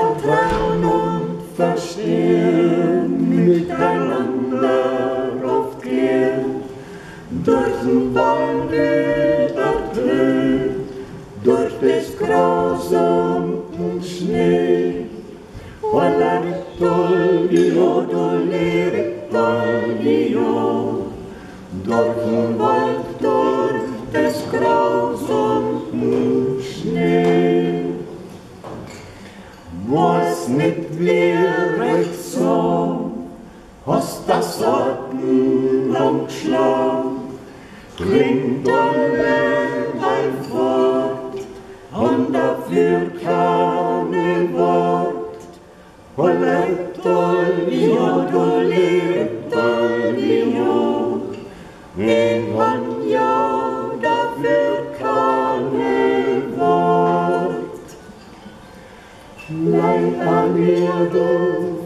Vertrauen und Verstehen miteinander aufgehen, durch den Wald übertönt, durch das Gras und Schnee. Holla, Dolio, Dolere, Dolio, durch den Wald, durch Was nicht wäre so, hast das Sorten lang geschlagen, klingt alle ein Wort und dafür keine Wort. Holla, Dolio, Dolio, Dolio, in man ja Leid an Erde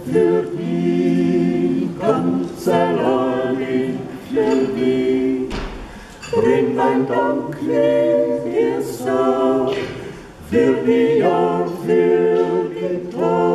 für die, ganz allein für die. Bring ein Dank, ihr sagt, für die Jahr, für den Tag.